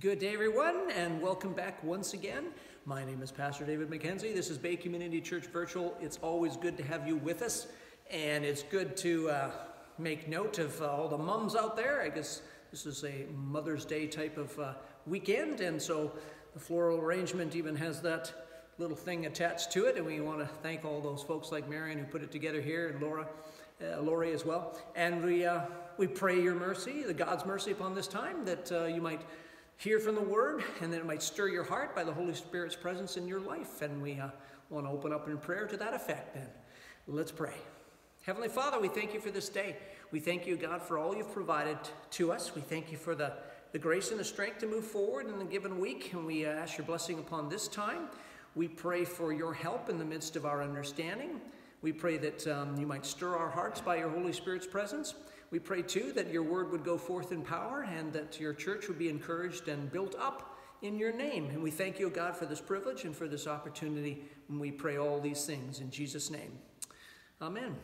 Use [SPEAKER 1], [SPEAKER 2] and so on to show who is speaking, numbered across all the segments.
[SPEAKER 1] Good day, everyone, and welcome back once again. My name is Pastor David MacKenzie. This is Bay Community Church Virtual. It's always good to have you with us, and it's good to uh, make note of uh, all the mums out there. I guess this is a Mother's Day type of uh, weekend, and so the floral arrangement even has that little thing attached to it, and we want to thank all those folks like Marion who put it together here, and Laura, uh, Lori as well. And we, uh, we pray your mercy, the God's mercy upon this time, that you might hear from the Word, and that it might stir your heart by the Holy Spirit's presence in your life. And we uh, want to open up in prayer to that effect then. Let's pray. Heavenly Father, we thank you for this day. We thank you, God, for all you've provided to us. We thank you for the, the grace and the strength to move forward in the given week, and we uh, ask your blessing upon this time. We pray for your help in the midst of our understanding. We pray that um, you might stir our hearts by your Holy Spirit's presence. We pray too that your word would go forth in power and that your church would be encouraged and built up in your name. And we thank you, God, for this privilege and for this opportunity. And we pray all these things in Jesus' name. Amen.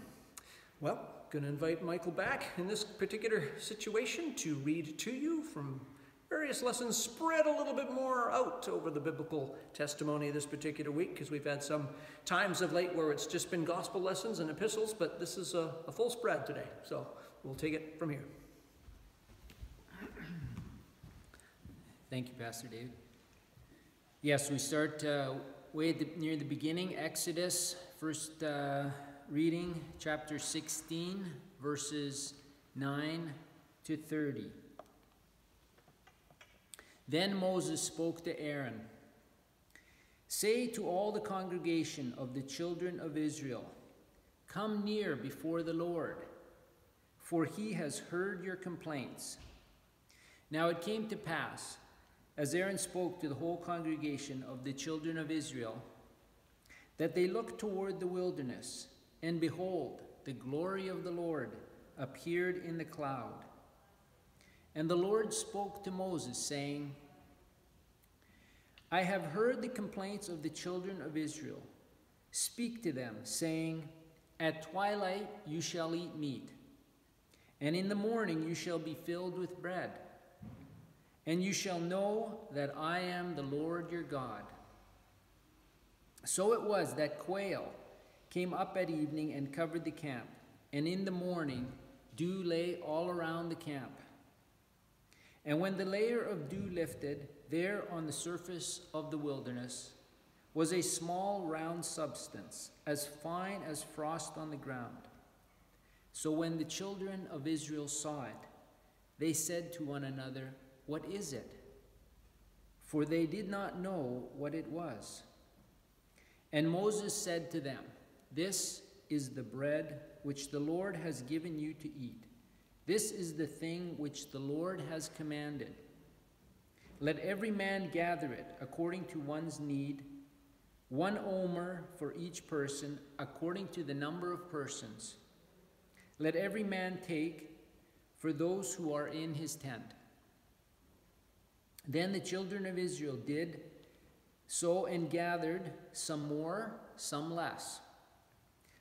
[SPEAKER 1] Well, going to invite Michael back in this particular situation to read to you from various lessons spread a little bit more out over the biblical testimony this particular week because we've had some times of late where it's just been gospel lessons and epistles, but this is a, a full spread today. So we'll take it from here.
[SPEAKER 2] Thank you, Pastor David. Yes, we start uh, way the, near the beginning, Exodus, first uh, reading, chapter 16, verses 9 to 30. Then Moses spoke to Aaron Say to all the congregation of the children of Israel, Come near before the Lord for he has heard your complaints. Now it came to pass, as Aaron spoke to the whole congregation of the children of Israel, that they looked toward the wilderness, and behold, the glory of the Lord appeared in the cloud. And the Lord spoke to Moses, saying, I have heard the complaints of the children of Israel. Speak to them, saying, At twilight you shall eat meat and in the morning you shall be filled with bread. And you shall know that I am the Lord your God. So it was that quail came up at evening and covered the camp, and in the morning dew lay all around the camp. And when the layer of dew lifted, there on the surface of the wilderness was a small round substance, as fine as frost on the ground. So when the children of Israel saw it, they said to one another, What is it? For they did not know what it was. And Moses said to them, This is the bread which the Lord has given you to eat. This is the thing which the Lord has commanded. Let every man gather it according to one's need, one omer for each person, according to the number of persons. Let every man take for those who are in his tent. Then the children of Israel did so and gathered some more, some less.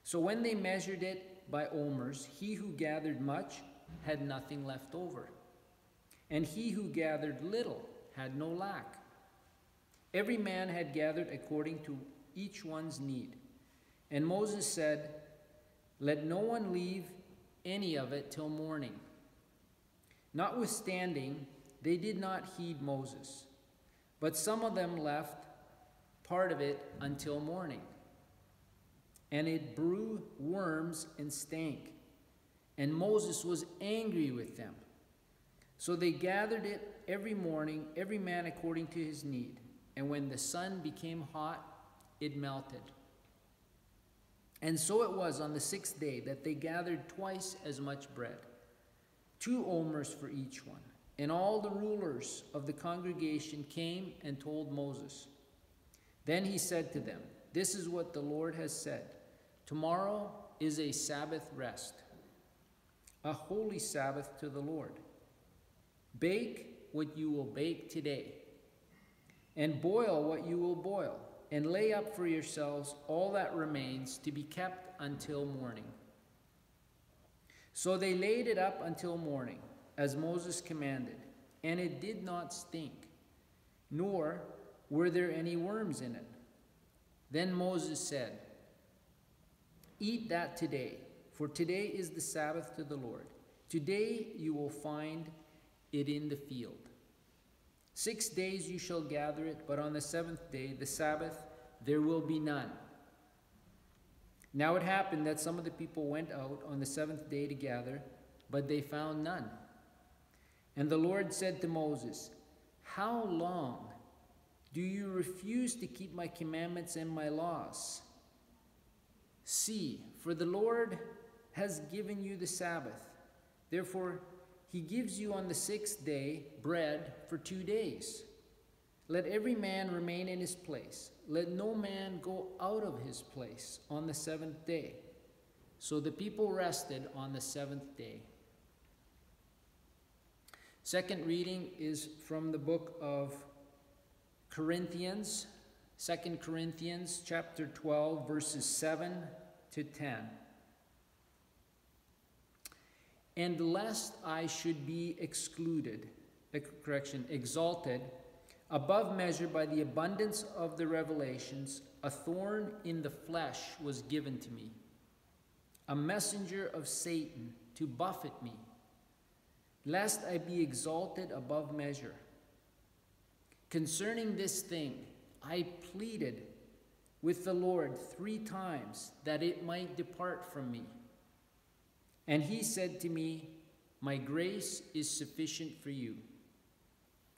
[SPEAKER 2] So when they measured it by omers, he who gathered much had nothing left over, and he who gathered little had no lack. Every man had gathered according to each one's need. And Moses said, Let no one leave any of it till morning. Notwithstanding, they did not heed Moses, but some of them left part of it until morning. And it brew worms and stank. And Moses was angry with them. So they gathered it every morning, every man according to his need. And when the sun became hot, it melted. And so it was on the sixth day that they gathered twice as much bread, two omers for each one. And all the rulers of the congregation came and told Moses. Then he said to them, This is what the Lord has said Tomorrow is a Sabbath rest, a holy Sabbath to the Lord. Bake what you will bake today, and boil what you will boil and lay up for yourselves all that remains to be kept until morning. So they laid it up until morning, as Moses commanded, and it did not stink. nor were there any worms in it. Then Moses said, Eat that today, for today is the Sabbath to the Lord. Today you will find it in the field. Six days you shall gather it, but on the seventh day, the Sabbath, there will be none. Now it happened that some of the people went out on the seventh day to gather, but they found none. And the Lord said to Moses, How long do you refuse to keep my commandments and my laws? See, for the Lord has given you the Sabbath. Therefore, he gives you on the sixth day bread for two days. Let every man remain in his place. Let no man go out of his place on the seventh day. So the people rested on the seventh day. Second reading is from the book of Corinthians, Second Corinthians chapter 12 verses 7 to 10. And lest I should be excluded, correction, exalted above measure by the abundance of the revelations, a thorn in the flesh was given to me, a messenger of Satan to buffet me, lest I be exalted above measure. Concerning this thing, I pleaded with the Lord three times that it might depart from me. And he said to me, My grace is sufficient for you,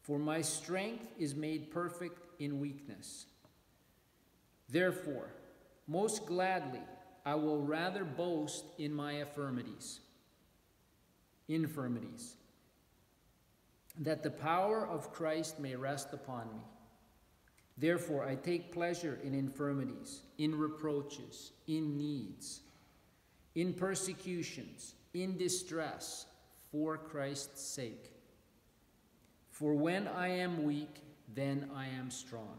[SPEAKER 2] for my strength is made perfect in weakness. Therefore, most gladly, I will rather boast in my infirmities, infirmities, that the power of Christ may rest upon me. Therefore, I take pleasure in infirmities, in reproaches, in needs in persecutions, in distress, for Christ's sake. For when I am weak, then I am strong.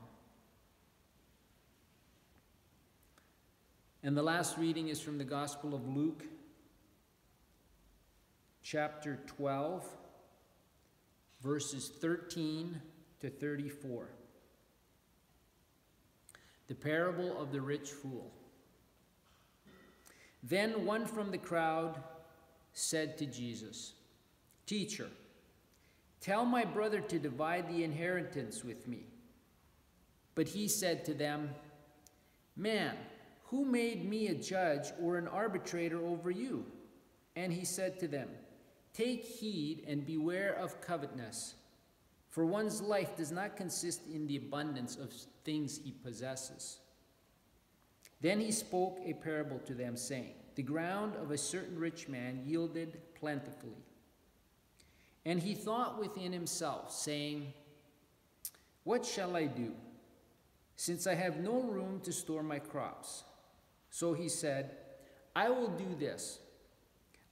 [SPEAKER 2] And the last reading is from the Gospel of Luke, chapter 12, verses 13 to 34. The parable of the rich fool. Then one from the crowd said to Jesus, Teacher, tell my brother to divide the inheritance with me. But he said to them, Man, who made me a judge or an arbitrator over you? And he said to them, Take heed and beware of covetousness, for one's life does not consist in the abundance of things he possesses. Then he spoke a parable to them, saying, The ground of a certain rich man yielded plentifully. And he thought within himself, saying, What shall I do, since I have no room to store my crops? So he said, I will do this.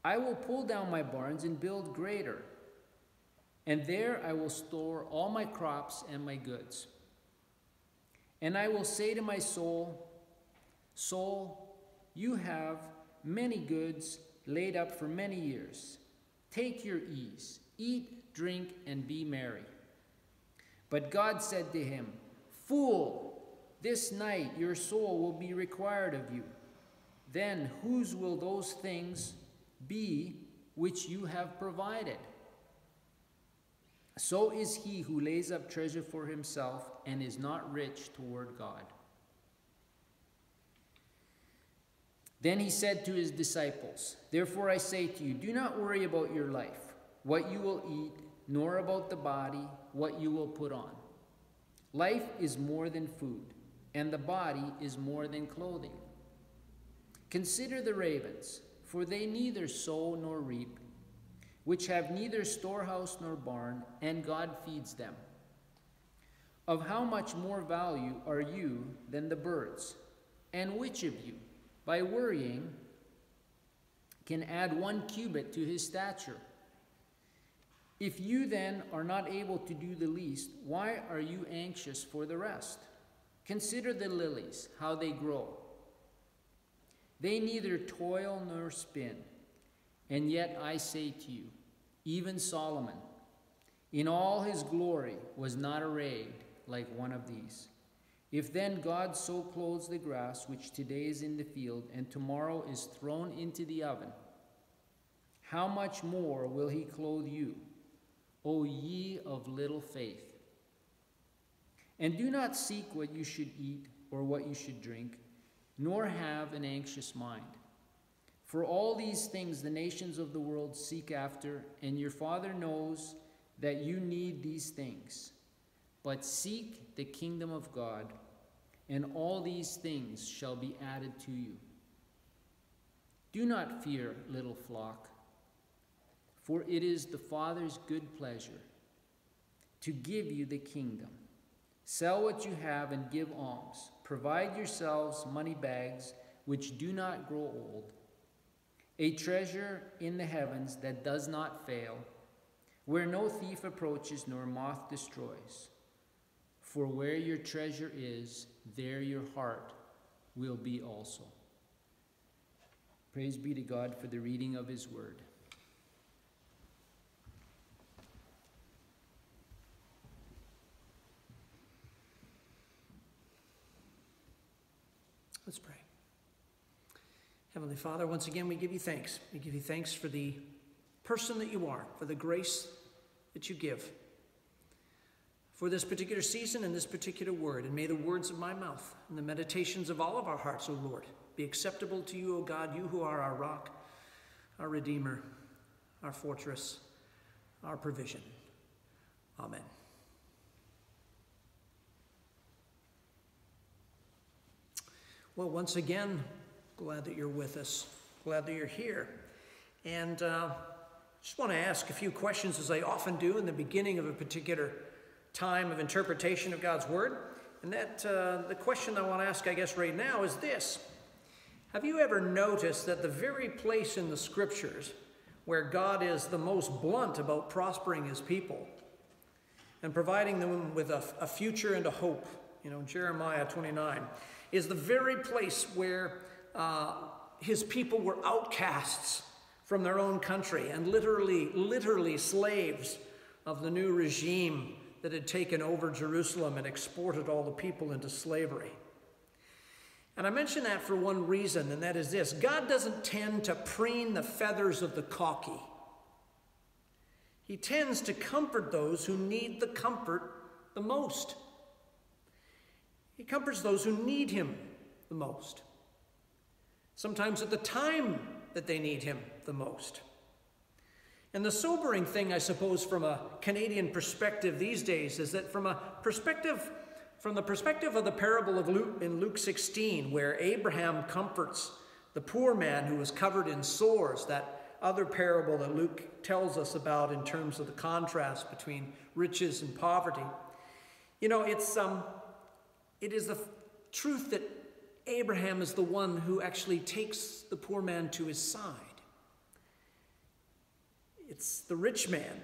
[SPEAKER 2] I will pull down my barns and build greater, and there I will store all my crops and my goods. And I will say to my soul, Soul, you have many goods laid up for many years. Take your ease, eat, drink, and be merry. But God said to him, Fool, this night your soul will be required of you. Then whose will those things be which you have provided? So is he who lays up treasure for himself and is not rich toward God. Then he said to his disciples, Therefore I say to you, do not worry about your life, what you will eat, nor about the body, what you will put on. Life is more than food, and the body is more than clothing. Consider the ravens, for they neither sow nor reap, which have neither storehouse nor barn, and God feeds them. Of how much more value are you than the birds? And which of you? By worrying, can add one cubit to his stature. If you then are not able to do the least, why are you anxious for the rest? Consider the lilies, how they grow. They neither toil nor spin. And yet I say to you, even Solomon, in all his glory, was not arrayed like one of these. If then God so clothes the grass, which today is in the field, and tomorrow is thrown into the oven, how much more will he clothe you, O ye of little faith? And do not seek what you should eat or what you should drink, nor have an anxious mind. For all these things the nations of the world seek after, and your Father knows that you need these things. But seek the kingdom of God, and all these things shall be added to you. Do not fear, little flock, for it is the Father's good pleasure to give you the kingdom. Sell what you have and give alms. Provide yourselves money bags which do not grow old, a treasure in the heavens that does not fail, where no thief approaches nor moth destroys. For where your treasure is, there your heart will be also. Praise be to God for the reading of his word.
[SPEAKER 1] Let's pray. Heavenly Father, once again, we give you thanks. We give you thanks for the person that you are, for the grace that you give, for this particular season and this particular word. And may the words of my mouth and the meditations of all of our hearts, O Lord, be acceptable to you, O God, you who are our rock, our Redeemer, our fortress, our provision. Amen. Well, once again, glad that you're with us. Glad that you're here. And uh, just want to ask a few questions, as I often do in the beginning of a particular time of interpretation of God's Word. And that uh, the question I want to ask, I guess, right now is this Have you ever noticed that the very place in the Scriptures where God is the most blunt about prospering his people and providing them with a, a future and a hope, you know, Jeremiah 29, is the very place where uh, his people were outcasts from their own country and literally, literally slaves of the new regime that had taken over Jerusalem and exported all the people into slavery. And I mention that for one reason, and that is this God doesn't tend to preen the feathers of the cocky. He tends to comfort those who need the comfort the most. He comforts those who need him the most. Sometimes at the time that they need him the most. And the sobering thing, I suppose, from a Canadian perspective these days is that from a perspective, from the perspective of the parable of Luke in Luke 16, where Abraham comforts the poor man who was covered in sores, that other parable that Luke tells us about in terms of the contrast between riches and poverty. You know, it's um, it is the truth that Abraham is the one who actually takes the poor man to his side. It's the rich man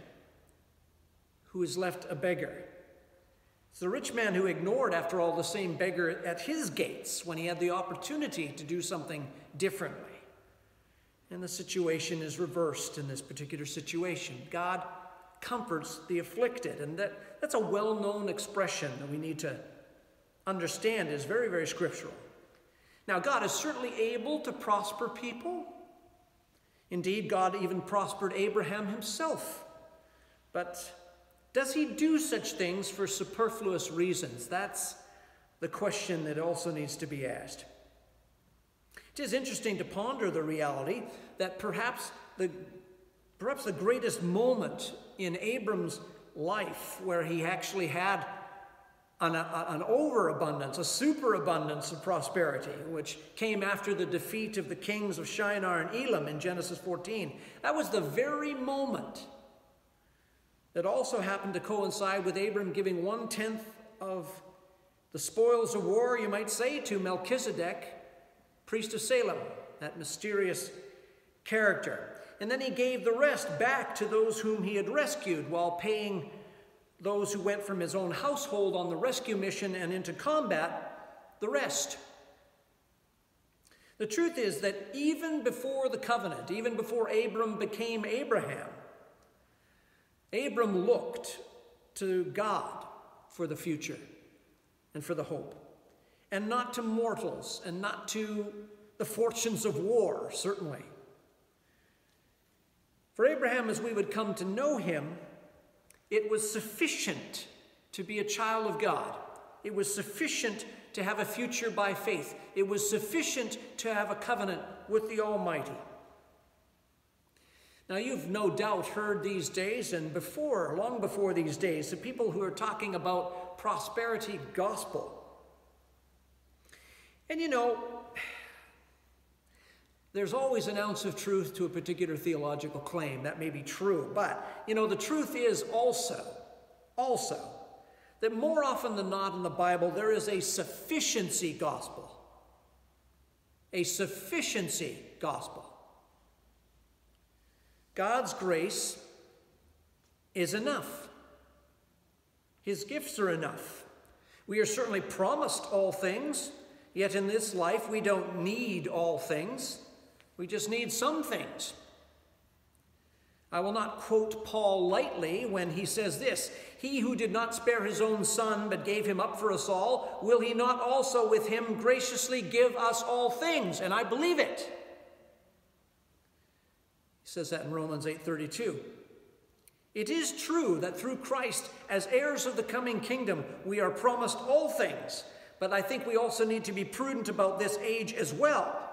[SPEAKER 1] who is left a beggar. It's the rich man who ignored, after all, the same beggar at his gates when he had the opportunity to do something differently. And the situation is reversed in this particular situation. God comforts the afflicted, and that, that's a well known expression that we need to understand is very, very scriptural. Now, God is certainly able to prosper people. Indeed, God even prospered Abraham himself. But does he do such things for superfluous reasons? That's the question that also needs to be asked. It is interesting to ponder the reality that perhaps the, perhaps the greatest moment in Abram's life where he actually had an, an overabundance, a superabundance of prosperity, which came after the defeat of the kings of Shinar and Elam in Genesis 14. That was the very moment that also happened to coincide with Abram giving one tenth of the spoils of war, you might say, to Melchizedek, priest of Salem, that mysterious character. And then he gave the rest back to those whom he had rescued while paying those who went from his own household on the rescue mission and into combat, the rest. The truth is that even before the covenant, even before Abram became Abraham, Abram looked to God for the future and for the hope, and not to mortals and not to the fortunes of war, certainly. For Abraham, as we would come to know him, it was sufficient to be a child of God. It was sufficient to have a future by faith. It was sufficient to have a covenant with the Almighty. Now, you've no doubt heard these days, and before, long before these days, the people who are talking about prosperity gospel. And you know, there's always an ounce of truth to a particular theological claim. That may be true. But, you know, the truth is also, also, that more often than not in the Bible, there is a sufficiency gospel. A sufficiency gospel. God's grace is enough. His gifts are enough. We are certainly promised all things, yet in this life we don't need all things. We just need some things. I will not quote Paul lightly when he says this He who did not spare his own son, but gave him up for us all, will he not also with him graciously give us all things? And I believe it. He says that in Romans 8:32. It is true that through Christ, as heirs of the coming kingdom, we are promised all things, but I think we also need to be prudent about this age as well.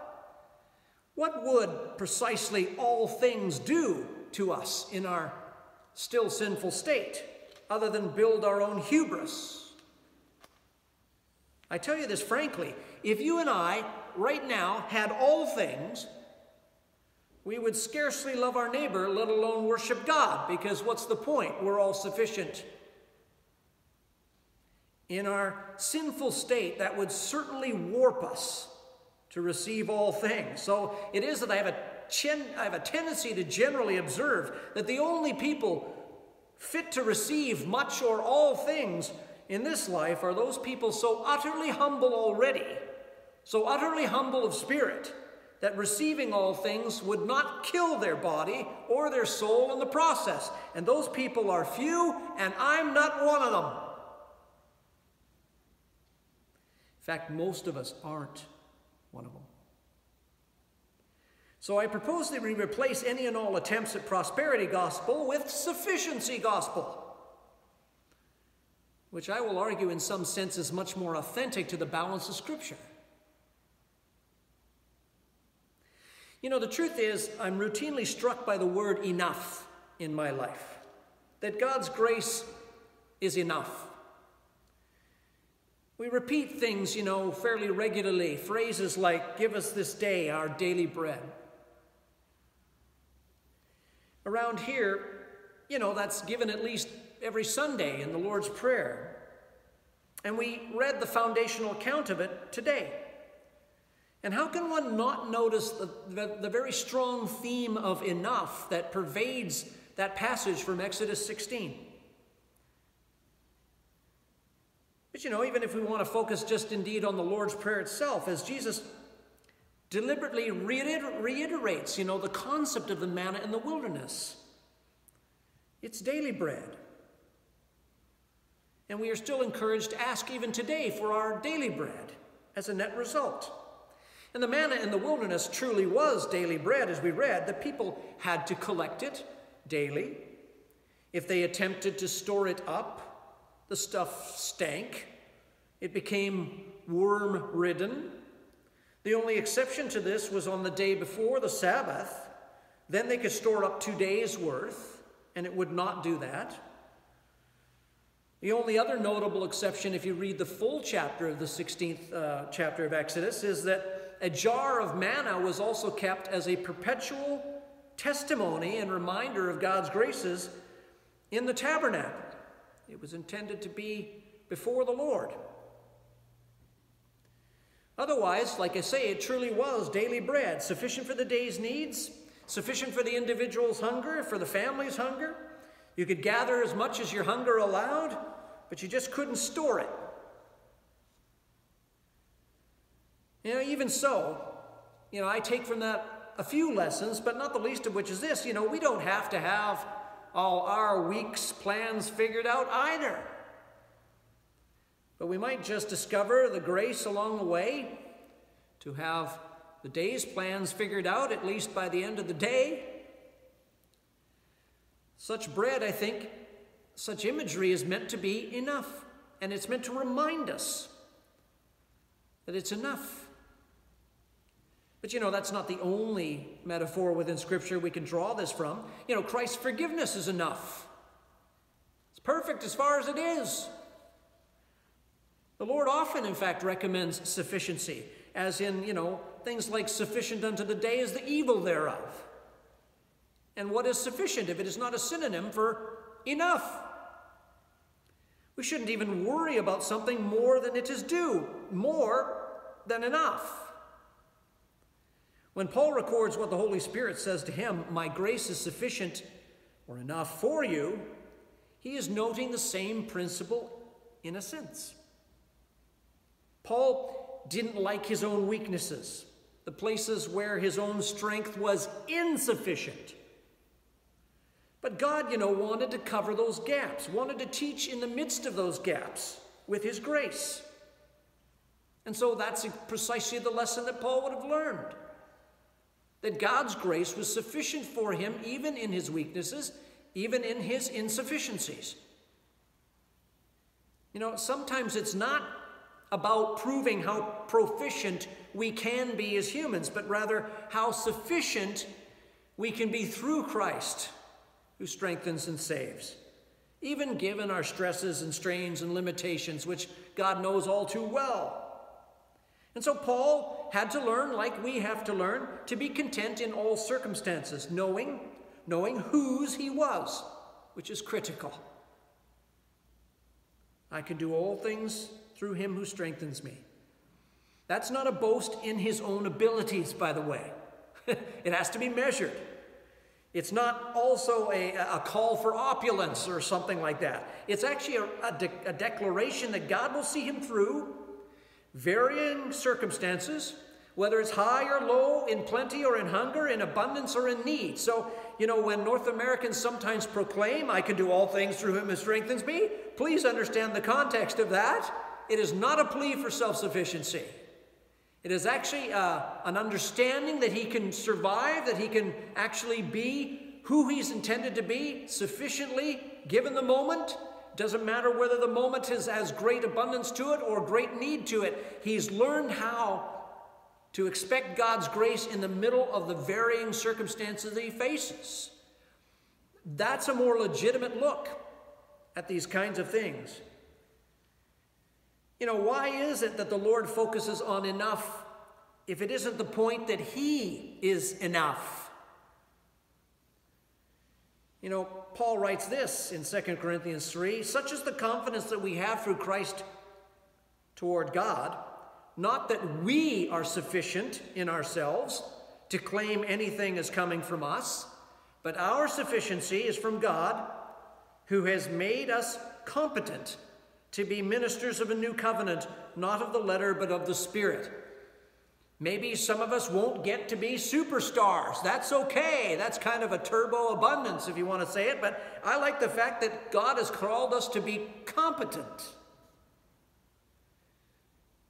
[SPEAKER 1] What would precisely all things do to us in our still sinful state, other than build our own hubris. I tell you this frankly if you and I, right now, had all things, we would scarcely love our neighbor, let alone worship God, because what's the point? We're all sufficient. In our sinful state, that would certainly warp us to receive all things. So it is that I have a I have a tendency to generally observe that the only people fit to receive much or all things in this life are those people so utterly humble already, so utterly humble of spirit, that receiving all things would not kill their body or their soul in the process. And those people are few, and I'm not one of them. In fact, most of us aren't one of them. So I propose that we replace any and all attempts at prosperity gospel with sufficiency gospel, which I will argue in some sense is much more authentic to the balance of Scripture. You know, the truth is, I'm routinely struck by the word enough in my life, that God's grace is enough. We repeat things, you know, fairly regularly, phrases like, give us this day our daily bread. Around here, you know, that's given at least every Sunday in the Lord's Prayer. And we read the foundational account of it today. And how can one not notice the, the, the, very strong theme of enough that pervades that passage from Exodus 16? But you know, even if we want to focus just indeed on the Lord's Prayer itself, as Jesus deliberately reiter- reiterates, you know, the concept of the manna in the wilderness. It's daily bread. And we are still encouraged to ask even today for our daily bread as a net result. And the manna in the wilderness truly was daily bread, as we read. The people had to collect it daily. If they attempted to store it up, the stuff stank. It became worm ridden. The only exception to this was on the day before the Sabbath. Then they could store up two days' worth, and it would not do that. The only other notable exception, if you read the full chapter of the 16th uh, chapter of Exodus, is that a jar of manna was also kept as a perpetual testimony and reminder of God's graces in the tabernacle. It was intended to be before the Lord. Otherwise, like I say, it truly was daily bread, sufficient for the day's needs, sufficient for the individual's hunger, for the family's hunger. You could gather as much as your hunger allowed, but you just couldn't store it. You know, even so, you know, I take from that a few lessons, but not the least of which is this you know, we don't have to have all our week's plans figured out either. But we might just discover the grace along the way to have the day's plans figured out, at least by the end of the day. Such bread, I think, such imagery is meant to be enough. And it's meant to remind us that it's enough. But you know, that's not the only metaphor within Scripture we can draw this from. You know, Christ's forgiveness is enough, it's perfect as far as it is. The Lord often, in fact, recommends sufficiency, as in, you know, things like sufficient unto the day is the evil thereof. And what is sufficient if it is not a synonym for enough? We shouldn't even worry about something more than it is due, more than enough. When Paul records what the Holy Spirit says to him, My grace is sufficient or enough for you, he is noting the same principle in a sense. Paul didn't like his own weaknesses, the places where his own strength was insufficient. But God, you know, wanted to cover those gaps, wanted to teach in the midst of those gaps with His grace. And so that's precisely the lesson that Paul would have learned. That God's grace was sufficient for him even in his weaknesses, even in his insufficiencies. You know, sometimes it's not about proving how proficient we can be as humans, but rather how sufficient we can be through Christ who strengthens and saves. Even given our stresses and strains and limitations, which God knows all too well. And so Paul had to learn, like we have to learn, to be content in all circumstances, knowing, knowing whose he was, which is critical. I can do all things through him who strengthens me. That's not a boast in his own abilities, by the way. it has to be measured. It's not also a, a call for opulence or something like that. It's actually a, a, de- a declaration that God will see him through varying circumstances, whether it's high or low, in plenty or in hunger, in abundance or in need. So, you know, when North Americans sometimes proclaim, I can do all things through him who strengthens me, please understand the context of that. It is not a plea for self sufficiency. It is actually uh, an understanding that he can survive, that he can actually be who he's intended to be sufficiently given the moment. Doesn't matter whether the moment is has great abundance to it or great need to it. He's learned how to expect God's grace in the middle of the varying circumstances that he faces. That's a more legitimate look at these kinds of things. You know, why is it that the Lord focuses on enough if it isn't the point that He is enough? You know, Paul writes this in 2 Corinthians 3 such is the confidence that we have through Christ toward God, not that we are sufficient in ourselves to claim anything as coming from us, but our sufficiency is from God, who has made us competent to be ministers of a new covenant, not of the letter, but of the Spirit. Maybe some of us won't get to be superstars. That's okay. That's kind of a turbo abundance, if you want to say it. But I like the fact that God has called us to be competent.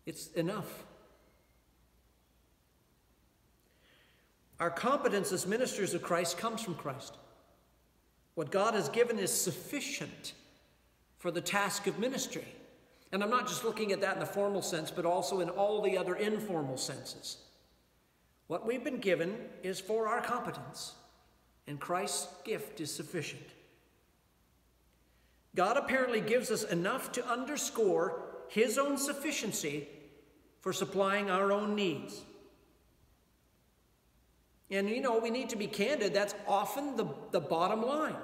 [SPEAKER 1] It's enough. Our competence as ministers of Christ comes from Christ. What God has given is sufficient for the task of ministry. And I'm not just looking at that in the formal sense, but also in all the other informal senses. What we've been given is for our competence, and Christ's gift is sufficient. God apparently gives us enough to underscore His own sufficiency for supplying our own needs. And you know, we need to be candid, that's often the, the bottom line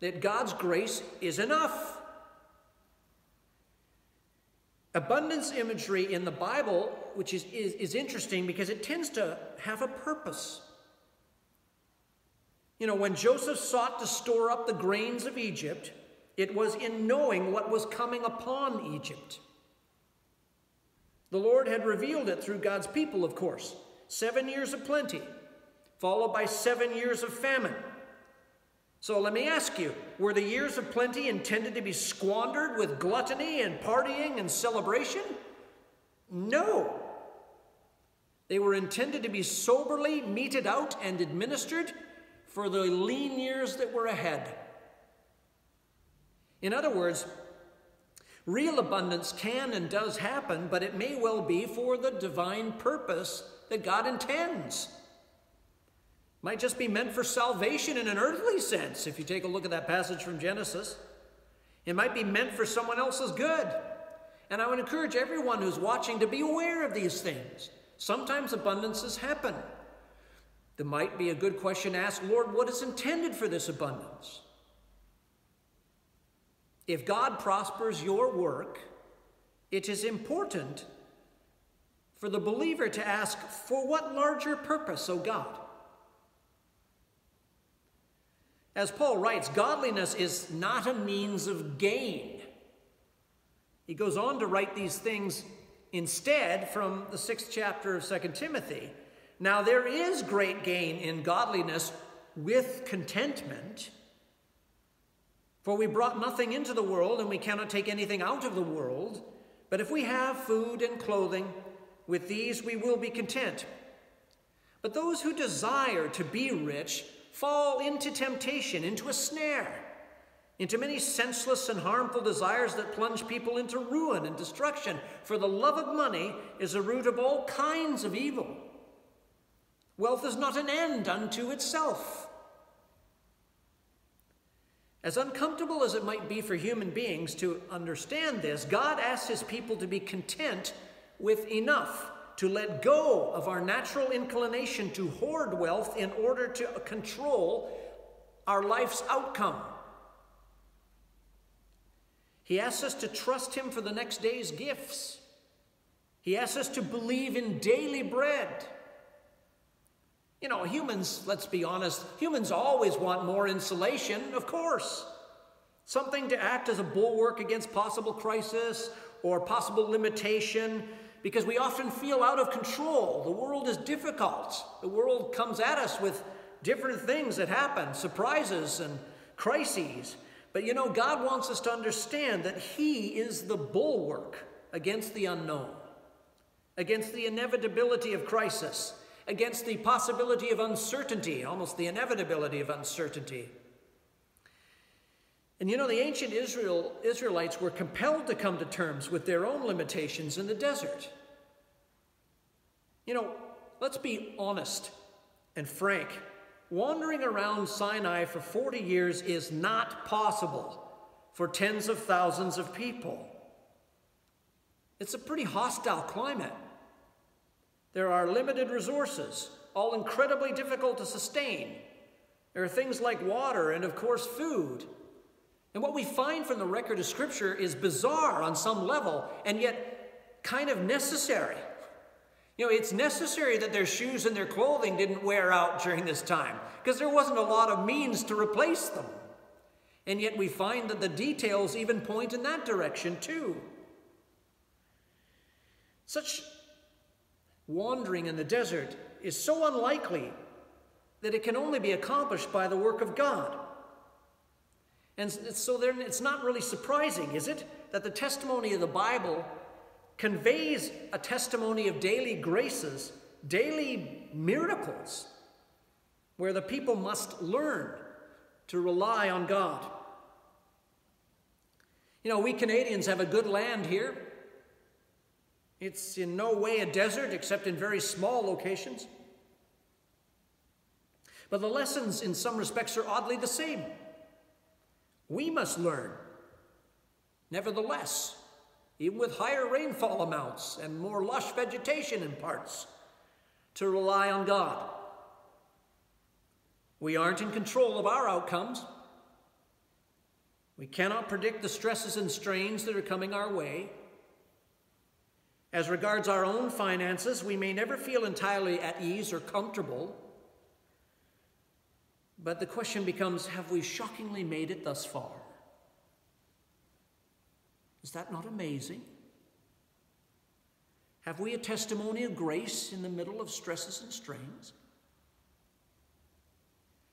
[SPEAKER 1] that God's grace is enough. Abundance imagery in the Bible, which is, is, is, interesting because it tends to have a purpose. You know, when Joseph sought to store up the grains of Egypt, it was in knowing what was coming upon Egypt. The Lord had revealed it through God's people, of course. Seven years of plenty, followed by seven years of famine. So let me ask you were the years of plenty intended to be squandered with gluttony and partying and celebration? No. They were intended to be soberly meted out and administered for the lean years that were ahead. In other words, real abundance can and does happen, but it may well be for the divine purpose that God intends. Might just be meant for salvation in an earthly sense, if you take a look at that passage from Genesis. It might be meant for someone else's good. And I would encourage everyone who's watching to be aware of these things. Sometimes abundances happen. There might be a good question to ask Lord, what is intended for this abundance? If God prospers your work, it is important for the believer to ask, For what larger purpose, O God? As Paul writes, godliness is not a means of gain. He goes on to write these things instead from the sixth chapter of Second Timothy. Now, there is great gain in godliness with contentment. For we brought nothing into the world, and we cannot take anything out of the world. But if we have food and clothing, with these we will be content. But those who desire to be rich fall into temptation, into a snare, into many senseless and harmful desires that plunge people into ruin and destruction. For the love of money is a root of all kinds of evil. Wealth is not an end unto itself. As uncomfortable as it might be for human beings to understand this, God asks his people to be content with enough, to let go of our natural inclination to hoard wealth in order to control our life's outcome. He asks us to trust him for the next day's gifts. He asks us to believe in daily bread. You know, humans, let's be honest, humans always want more insulation, of course. Something to act as a bulwark against possible crisis or possible limitation, because we often feel out of control. The world is difficult. The world comes at us with different things that happen, surprises and crises. But you know, God wants us to understand that He is the bulwark against the unknown, against the inevitability of crisis against the possibility of uncertainty, almost the inevitability of uncertainty. And you know, the ancient Israel, Israelites were compelled to come to terms with their own limitations in the desert. You know, let's be honest and frank. Wandering around Sinai for 40 years is not possible for tens of thousands of people. It's a pretty hostile climate. There are limited resources, all incredibly difficult to sustain. There are things like water and, of course, food. And what we find from the record of Scripture is bizarre on some level and yet kind of necessary. You know, it's necessary that their shoes and their clothing didn't wear out during this time because there wasn't a lot of means to replace them. And yet we find that the details even point in that direction too. Such wandering in the desert is so unlikely that it can only be accomplished by the work of God. And so then it's not really surprising, is it, that the testimony of the Bible conveys a testimony of daily graces, daily miracles, where the people must learn to rely on God. You know, we Canadians have a good land here. It's in no way a desert except in very small locations. But the lessons, in some respects, are oddly the same. We must learn. Nevertheless, even with higher rainfall amounts and more lush vegetation in parts, to rely on God. We aren't in control of our outcomes. We cannot predict the stresses and strains that are coming our way. As regards our own finances, we may never feel entirely at ease or comfortable. But the question becomes have we shockingly made it thus far? Is that not amazing? Have we a testimony of grace in the middle of stresses and strains?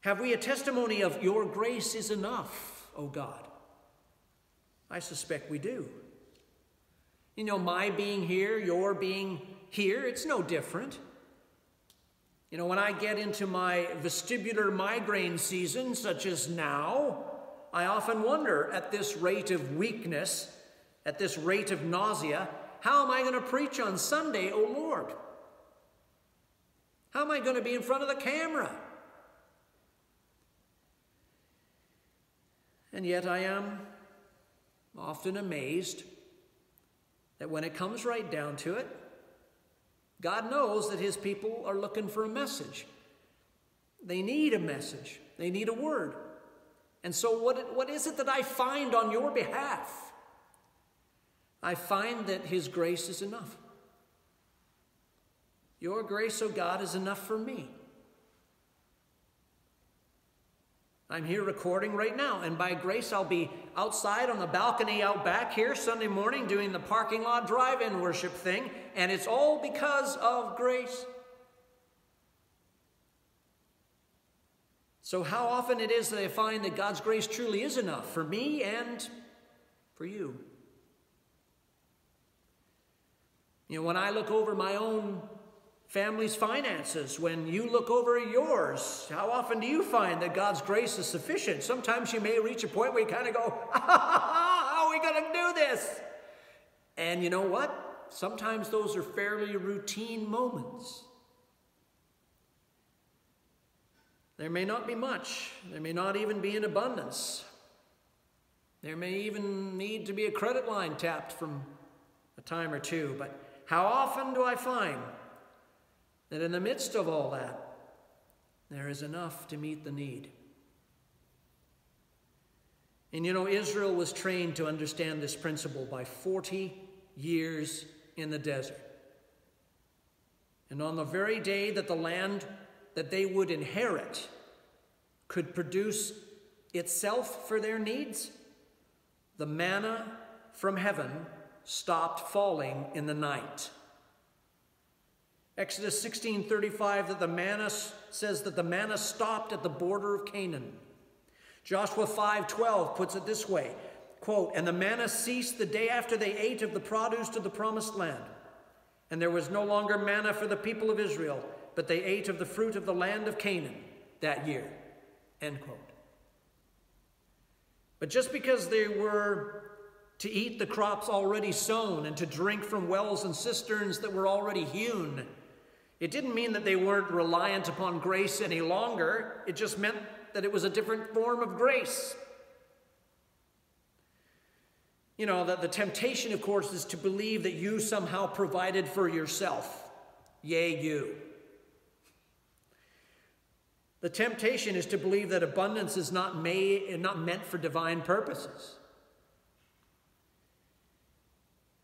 [SPEAKER 1] Have we a testimony of your grace is enough, O God? I suspect we do. You know, my being here, your being here, it's no different. You know, when I get into my vestibular migraine season, such as now, I often wonder at this rate of weakness, at this rate of nausea, how am I going to preach on Sunday, O Lord? How am I going to be in front of the camera? And yet I am often amazed that when it comes right down to it, God knows that His people are looking for a message. They need a message, they need a word. And so, what, what is it that I find on your behalf? I find that His grace is enough. Your grace, O oh God, is enough for me. I'm here recording right now, and by grace, I'll be outside on the balcony out back here Sunday morning doing the parking lot drive in worship thing, and it's all because of grace. So, how often it is that I find that God's grace truly is enough for me and for you? You know, when I look over my own family's finances, when you look over yours, how often do you find that God's grace is sufficient? Sometimes you may reach a point where you kind of go, How are we going to do this? And you know what? Sometimes those are fairly routine moments. There may not be much, there may not even be in abundance. There may even need to be a credit line tapped from a time or two, but how often do I find that in the midst of all that, there is enough to meet the need. And you know, Israel was trained to understand this principle by 40 years in the desert. And on the very day that the land that they would inherit could produce itself for their needs, the manna from heaven stopped falling in the night. Exodus 16:35 that the manna says that the manna stopped at the border of Canaan. Joshua 5:12 puts it this way, quote, "And the manna ceased the day after they ate of the produce to the promised land. And there was no longer manna for the people of Israel, but they ate of the fruit of the land of Canaan that year." End quote. But just because they were to eat the crops already sown and to drink from wells and cisterns that were already hewn, it didn't mean that they weren't reliant upon grace any longer, it just meant that it was a different form of grace. You know, that the temptation, of course, is to believe that you somehow provided for yourself. Yea, you. The temptation is to believe that abundance is not, made, not meant for divine purposes.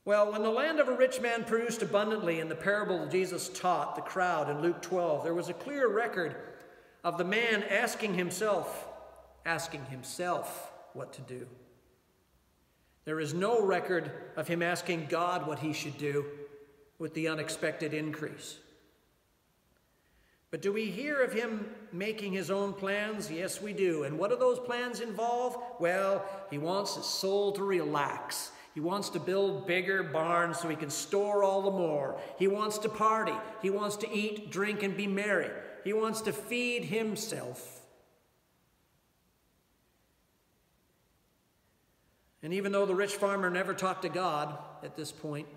[SPEAKER 1] Well, when the land of a rich man produced abundantly in the parable Jesus taught the crowd in Luke 12, there was a clear record of the man asking himself, asking himself what to do. There is no record of him asking God what he should do with the unexpected increase. But do we hear of him making his own plans? Yes, we do. And what do those plans involve? Well, he wants his soul to relax. He wants to build bigger barns so he can store all the more. He wants to party. He wants to eat, drink, and be merry. He wants to feed himself. And even though the rich farmer never talked to God at this point,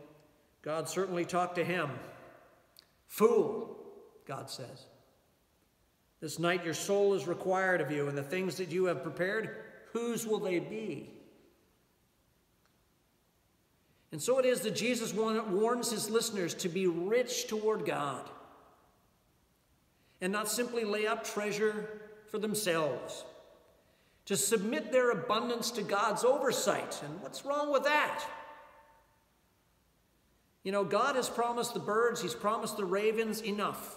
[SPEAKER 1] God certainly talked to him. Fool, God says. This night your soul is required of you, and the things that you have prepared, whose will they be? And so it is that Jesus warns his listeners to be rich toward God and not simply lay up treasure for themselves, to submit their abundance to God's oversight. And what's wrong with that? You know, God has promised the birds, He's promised the ravens enough.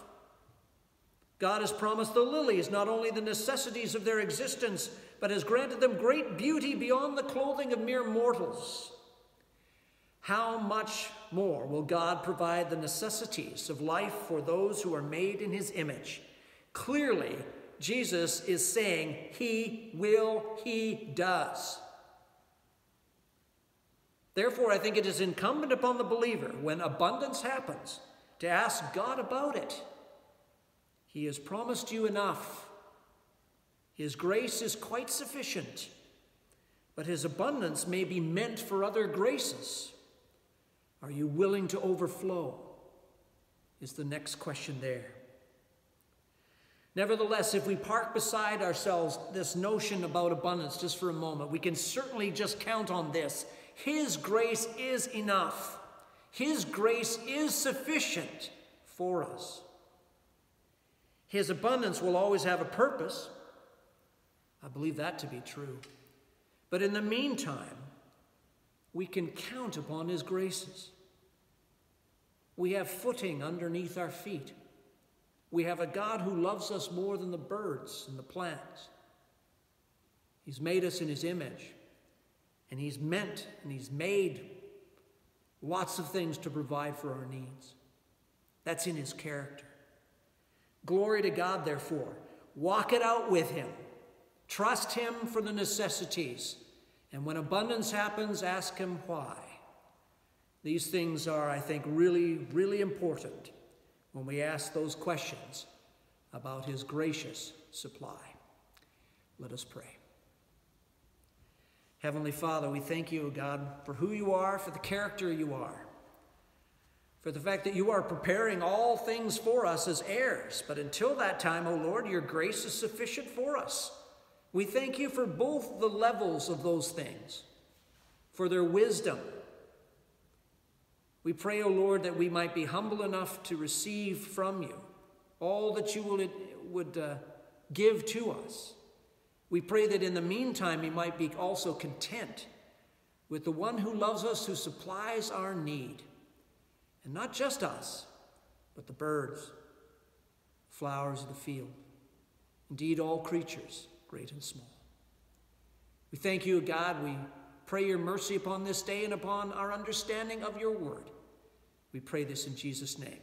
[SPEAKER 1] God has promised the lilies not only the necessities of their existence, but has granted them great beauty beyond the clothing of mere mortals. How much more will God provide the necessities of life for those who are made in his image? Clearly, Jesus is saying he will, he does. Therefore, I think it is incumbent upon the believer, when abundance happens, to ask God about it. He has promised you enough. His grace is quite sufficient, but His abundance may be meant for other graces. Are you willing to overflow? Is the next question there. Nevertheless, if we park beside ourselves this notion about abundance just for a moment, we can certainly just count on this. His grace is enough. His grace is sufficient for us. His abundance will always have a purpose. I believe that to be true. But in the meantime, we can count upon His graces. We have footing underneath our feet. We have a God who loves us more than the birds and the plants. He's made us in His image, and He's meant and He's made lots of things to provide for our needs. That's in His character. Glory to God, therefore. Walk it out with Him. Trust Him for the necessities. And when abundance happens, ask Him why. These things are, I think, really, really important when we ask those questions about His gracious supply. Let us pray. Heavenly Father, we thank you, God, for who you are, for the character you are, for the fact that you are preparing all things for us as heirs. But until that time, O oh Lord, your grace is sufficient for us. We thank you for both the levels of those things, for their wisdom we pray, O oh Lord, that we might be humble enough to receive from you all that you will, would uh, give to us. We pray that in the meantime we might be also content with the one who loves us, who supplies our need. And not just us, but the birds, flowers of the field, indeed all creatures, great and small. We thank you, God. We pray your mercy upon this day and upon our understanding of your word. We pray this in Jesus' name.